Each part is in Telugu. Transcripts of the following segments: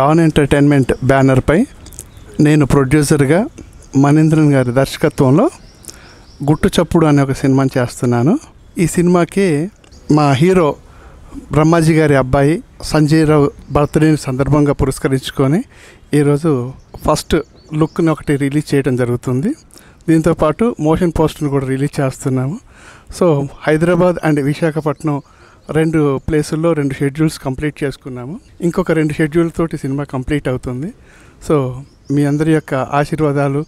డాన్ ఎంటర్టైన్మెంట్ బ్యానర్పై నేను ప్రొడ్యూసర్గా మణీంద్రన్ గారి దర్శకత్వంలో గుట్టు చప్పుడు అనే ఒక సినిమాని చేస్తున్నాను. ఈ సినిమాకి మా హీరో బ్రహ్మాజీ గారి అబ్బాయి సంజయ్ రావు బర్త్డేని సందర్భంగా పురస్కరించుకొని ఈరోజు ఫస్ట్ లుక్ని ఒకటి రిలీజ్ చేయడం జరుగుతుంది. దీంతోపాటు మోషన్ పోస్టర్ని కూడా రిలీజ్ చేస్తున్నాము. సో హైదరాబాద్ అండ్ విశాఖపట్నం రెండు ప్లేసుల్లో రెండు షెడ్యూల్స్ కంప్లీట్ చేసుకున్నాము. ఇంకొక రెండు షెడ్యూల్ తోటి సినిమా కంప్లీట్ అవుతుంది. సో మీ అందరి యొక్క ఆశీర్వాదాలు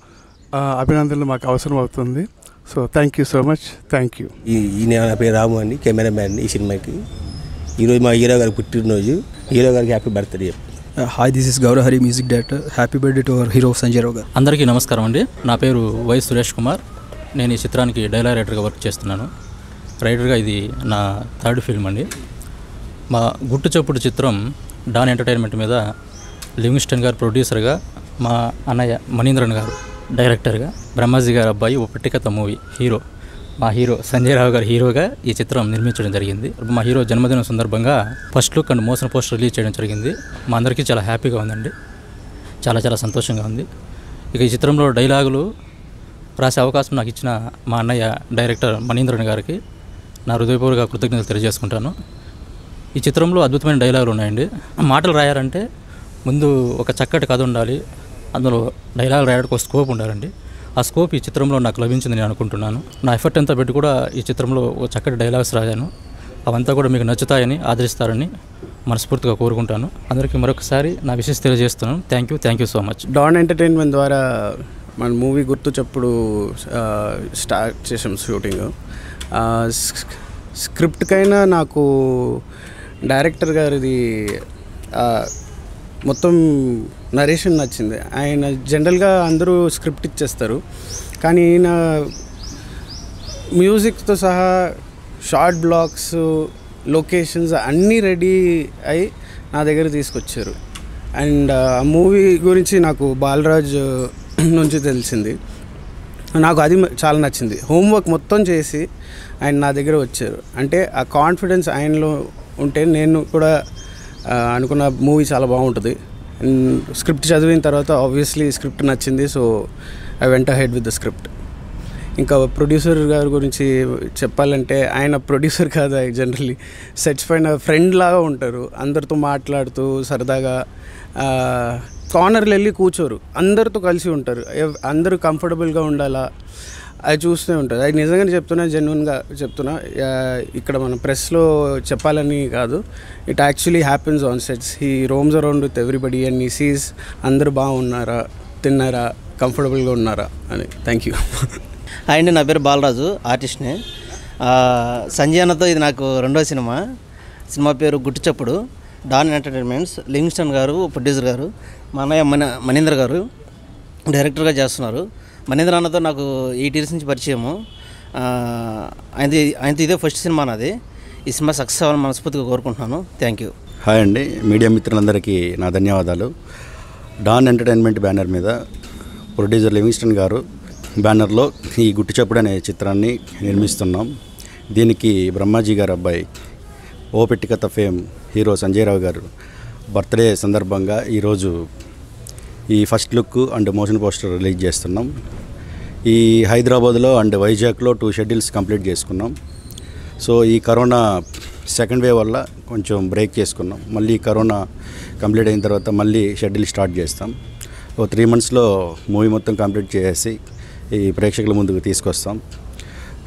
ఆ, అభినందనలు మాకు అవసరం అవుతుంది. So thank you so much thank you ఈ ఈ నా పేరు రాము అండి కెమెరామ్యాన్ ఈ సినిమాకి. ఈరోజు మా హీరో గారి పుట్టినరోజు. హీరో గారికి happy birthday hi, this is Gaurahari, music director. Happy birthday to our hero Sanjay Rao garu. అందరికీ నమస్కారం అండి. నా పేరు వై సురేష్ కుమార్. నేను ఈ చిత్రానికి డైలాగ్ రైటర్గా వర్క్ చేస్తున్నాను. రైటర్గా ఇది నా థర్డ్ ఫిల్మ్ అండి. మా గుట్టు చప్పుడు చిత్రం డాన్ ఎంటర్టైన్మెంట్ మీద లివింగ్స్టన్ గారు ప్రొడ్యూసర్గా మా అన్నయ్య మణీంద్రన్ గారు డైరెక్టర్గా బ్రహ్మాజీ గారు అబ్బాయి ఓ పెట్టికత మూవీ హీరో మా హీరో సంజయ్ రావు గారి హీరోగా ఈ చిత్రం నిర్మించడం జరిగింది. మా హీరో జన్మదినం సందర్భంగా first look and motion poster release చేయడం జరిగింది. మా అందరికీ చాలా హ్యాపీగా ఉందండి. చాలా చాలా సంతోషంగా ఉంది. ఇక ఈ చిత్రంలో డైలాగులు రాసే అవకాశం నాకు ఇచ్చిన మా అన్నయ్య డైరెక్టర్ మణీంద్రన్ గారికి. నా హృదయపూర్వక కృతజ్ఞతలు తెలియజేసుకుంటాను. ఈ చిత్రంలో అద్భుతమైన డైలాగులు ఉన్నాయండి. మాటలు రాయాలంటే ముందు ఒక చక్కటి కథ ఉండాలి అందులో డైలాగ్ రాయడానికి ఒక స్కోప్ ఉండాలండి. ఆ స్కోప్ ఈ చిత్రంలో నాకు లభించింది నేను అనుకుంటున్నాను. నా ఎఫర్ట్ అంతా పెట్టి కూడా ఈ చిత్రంలో ఒక చక్కటి డైలాగ్స్ రాశాను. అవంతా కూడా మీకు నచ్చుతాయని ఆదరిస్తారని మనస్ఫూర్తిగా కోరుకుంటాను. అందరికీ మరొకసారి నా విషయం తెలియజేస్తున్నాను. Thank you thank you so much Don entertainment ద్వారా మన మూవీ గుర్తు చెప్పుడు స్టార్ట్ చేసాం షూటింగ్ స్క్రిప్ట్కైనా నాకు డైరెక్టర్ గారిది మొత్తం నరేషన్ నచ్చింది. ఆయన జనరల్గా అందరూ స్క్రిప్ట్ ఇచ్చేస్తారు. కానీ ఈయన మ్యూజిక్తో సహా షార్ట్ బ్లాక్స్ లొకేషన్స్ అన్నీ రెడీ అయి నా దగ్గర తీసుకొచ్చారు. అండ్ ఆ మూవీ గురించి నాకు బాలరాజ్ నుంచి తెలిసింది. నాకు అది చాలా నచ్చింది. హోంవర్క్ మొత్తం చేసి ఆయన నా దగ్గర వచ్చారు. అంటే ఆ కాన్ఫిడెన్స్ ఆయనలో ఉంటే నేను కూడా అనుకున్న మూవీ చాలా బాగుంటుంది. స్క్రిప్ట్ చదివిన తర్వాత ఆబ్వియస్లీ స్క్రిప్ట్ నచ్చింది. So I went ahead with the script ఇంకా ప్రొడ్యూసర్ గారి గురించి చెప్పాలంటే ఆయన ప్రొడ్యూసర్ కాదు జనరల్లీ సెట్స్ పైన ఫ్రెండ్ లాగా ఉంటారు. అందరితో మాట్లాడుతూ సరదాగా కార్నర్లు వెళ్ళి కూర్చోరు. అందరితో కలిసి ఉంటారు. అందరూ కంఫర్టబుల్గా ఉండాలా? అది చూస్తూనే ఉంటుంది అది నిజంగానే చెప్తున్నా జెన్యున్గా చెప్తున్నా. ఇక్కడ మన ప్రెస్లో చెప్పాలని కాదు. It actually happens on sets he roams around with everybody and he sees అందరూ బాగున్నారా? తిన్నారా? కంఫర్టబుల్గా ఉన్నారా? అని. థ్యాంక్ యూ అండ్ నా పేరు బాలరాజు ఆర్టిస్ట్ని. సంజయ్ అన్నతో ఇది నాకు రెండో సినిమా. సినిమా పేరు గుట్టుచప్పుడు. డాన్ ఎంటర్టైన్మెంట్స్ లివింగ్స్టన్ గారు ప్రొడ్యూసర్ గారు మా అన్నయ్య మన మణీంద్ర గారు డైరెక్టర్గా చేస్తున్నారు. మణీంద్ర అన్నతో నాకు ఎయిట్ ఇయర్స్ నుంచి పరిచయము. ఆ, ఆయనది ఆయనతో ఇదే ఫస్ట్ సినిమా నాది. ఈ సినిమా సక్సెస్ అవ్వాలని మనస్ఫూర్తిగా కోరుకుంటున్నాను. Thank you. హాయ్ అండి. మీడియా మిత్రులందరికీ నా ధన్యవాదాలు. డాన్ ఎంటర్టైన్మెంట్ బ్యానర్ మీద ప్రొడ్యూసర్ లివింగ్స్టన్ గారు బ్యానర్లో ఈ గుట్టుచప్పుడు అనే చిత్రాన్ని నిర్మిస్తున్నాం. దీనికి బ్రహ్మాజీ గారు అబ్బాయి ఓ పెట్టికత ఫేమ్ హీరో సంజయ్ రావు గారు బర్త్డే సందర్భంగా ఈరోజు ఈ first look and motion poster release చేస్తున్నాం. ఈ హైదరాబాద్లో అండ్ వైజాగ్లో టూ షెడ్యూల్స్ కంప్లీట్ చేసుకున్నాం. సో ఈ కరోనా సెకండ్ వేవ్ వల్ల కొంచెం బ్రేక్ చేసుకున్నాం. మళ్ళీ కరోనా కంప్లీట్ అయిన తర్వాత మళ్ళీ షెడ్యూల్ స్టార్ట్ చేస్తాం. ఓ త్రీ మంత్స్లో మూవీ మొత్తం కంప్లీట్ చేసి ఈ ప్రేక్షకుల ముందుకు తీసుకొస్తాం.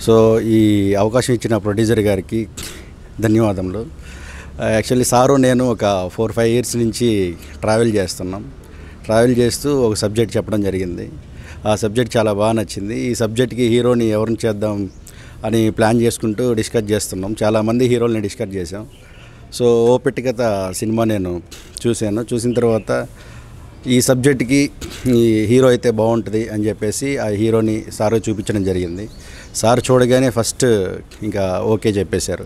సో ఈ అవకాశం ఇచ్చిన ప్రొడ్యూసర్ గారికి ధన్యవాదములు. Uh, యాక్చువల్లీ సారు నేను ఒక ఫోర్ ఫైవ్ ఇయర్స్ నుంచి ట్రావెల్ చేస్తున్నాం. ట్రావెల్ చేస్తూ ఒక సబ్జెక్ట్ చెప్పడం జరిగింది. ఆ సబ్జెక్ట్ చాలా బాగా నచ్చింది. ఈ సబ్జెక్ట్కి హీరోని ఎవరిని చేద్దాం అని ప్లాన్ చేసుకుంటూ డిస్కస్ చేస్తున్నాం. చాలామంది హీరోల్ని డిస్కస్ చేసాం సో ఓపెట్టిగత సినిమా నేను చూశాను. చూసిన తర్వాత ఈ సబ్జెక్ట్కి ఈ హీరో అయితే బాగుంటుంది అని చెప్పేసి ఆ హీరోని సార్ చూపించడం జరిగింది. సార్ చూడగానే ఫస్ట్ ఇంకా ఓకే చెప్పేశారు.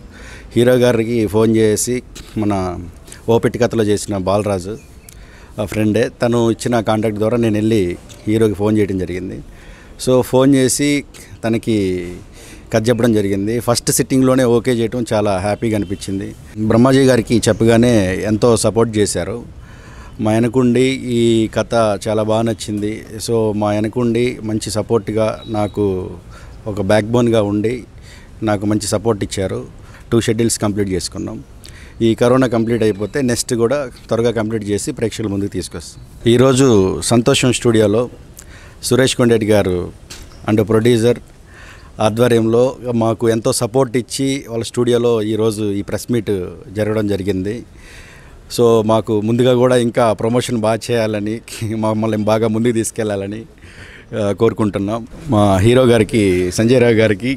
హీరో గారికి ఫోన్ చేసి మన ఓ పెట్టికథలో చేసిన బాలరాజు ఆ ఫ్రెండే తను ఇచ్చిన కాంటాక్ట్ ద్వారా నేను వెళ్ళి హీరోకి ఫోన్ చేయడం జరిగింది. సో ఫోన్ చేసి తనకి కథ చెప్పడం జరిగింది. ఫస్ట్ సిట్టింగ్లోనే ఓకే చేయడం చాలా హ్యాపీగా అనిపించింది. బ్రహ్మాజీ గారికి చెప్పగానే ఎంతో సపోర్ట్ చేశారు. మా వెనకుండి ఈ కథ చాలా బాగా నచ్చింది. సో మా వెనకుండి మంచి సపోర్ట్గా నాకు ఒక బ్యాక్ బోన్గా ఉండి నాకు మంచి సపోర్ట్ ఇచ్చారు. టూ షెడ్యూల్స్ కంప్లీట్ చేసుకున్నాం. ఈ కరోనా కంప్లీట్ అయిపోతే నెక్స్ట్ కూడా త్వరగా కంప్లీట్ చేసి ప్రేక్షకుల ముందుకు తీసుకొస్తాం. ఈరోజు సంతోషం స్టూడియోలో సురేష్ కొండేటి గారు అండ్ ప్రొడ్యూసర్ ఆధ్వర్యంలో మాకు ఎంతో సపోర్ట్ ఇచ్చి వాళ్ళ స్టూడియోలో ఈరోజు ఈ ప్రెస్ మీట్ జరగడం జరిగింది. సో మాకు ముందుగా కూడా ఇంకా ప్రమోషన్ బాగా చేయాలని మమ్మల్ని బాగా ముందుకు తీసుకెళ్ళాలని కోరుకుంటున్నాం. మా హీరో గారికి సంజయ్ రావు గారికి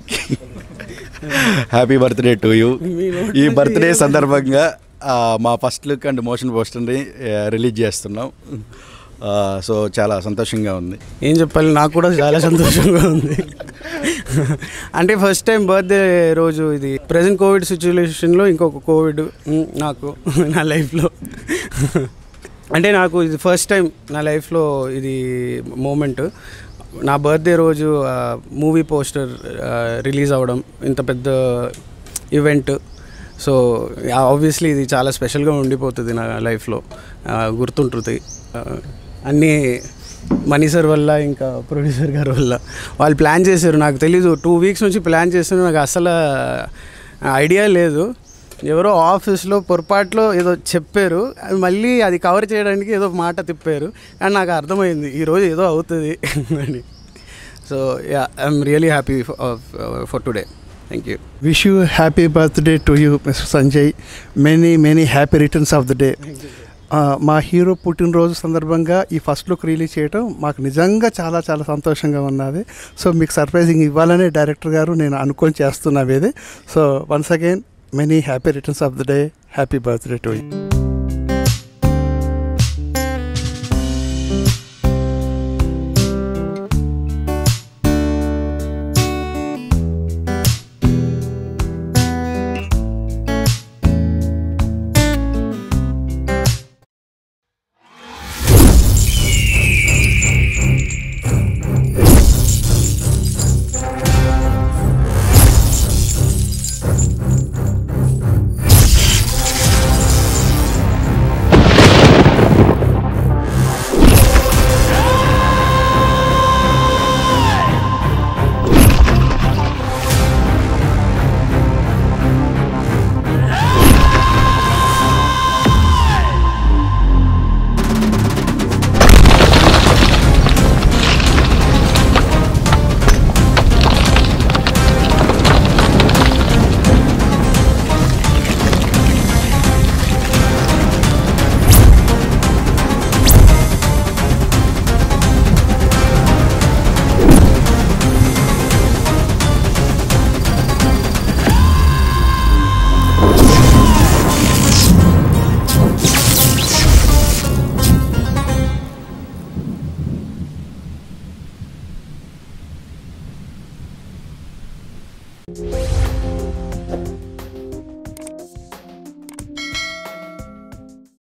హ్యాపీ బర్త్డే టు యూ. ఈ బర్త్డే సందర్భంగా మా ఫస్ట్ లుక్ అండ్ మోషన్ పోస్టర్ని రిలీజ్ చేస్తున్నాం. సో చాలా సంతోషంగా ఉంది. ఏం చెప్పాలి? నాకు కూడా చాలా సంతోషంగా ఉంది. అంటే ఫస్ట్ టైం బర్త్డే రోజు ఇది. ప్రజెంట్ కోవిడ్ సిచ్యువేషన్లో ఇంకొక కోవిడ్ నాకు నా లైఫ్లో అంటే నాకు ఇది ఫస్ట్ టైం నా లైఫ్లో ఇది మూమెంట్ నా బర్త్డే రోజు మూవీ పోస్టర్ రిలీజ్ అవ్వడం ఇంత పెద్ద ఈవెంట్ సో ఆబ్వియస్లీ ఇది చాలా స్పెషల్గా ఉండిపోతుంది నా లైఫ్లో గుర్తుంటుంది. అన్నీ మనీ సార్ వల్ల ఇంకా ప్రొడ్యూసర్ గారి వల్ల. వాళ్ళు ప్లాన్ చేశారు నాకు తెలీదు. టూ వీక్స్ నుంచి ప్లాన్ చేస్తున్నారు. నాకు అసలు ఐడియా లేదు. ఎవరో ఆఫీస్లో పొరపాట్లో ఏదో చెప్పారు. అది మళ్ళీ అది కవర్ చేయడానికి ఏదో మాట తిప్పారు. కానీ నాకు అర్థమైంది ఈరోజు ఏదో అవుతుంది అని. So yeah I'm really happy for today thank you wish you happy birthday to you mister Sanjay many many happy returns of the day మా హీరో పుట్టినరోజు సందర్భంగా ఈ ఫస్ట్ లుక్ రిలీజ్ చేయడం మాకు నిజంగా చాలా చాలా సంతోషంగా ఉన్నది. సో మీకు సర్ప్రైజింగ్ ఇవ్వాలనే డైరెక్టర్ గారు నేను అనుకొని చేస్తున్నది so once again many happy returns of the day happy birthday to you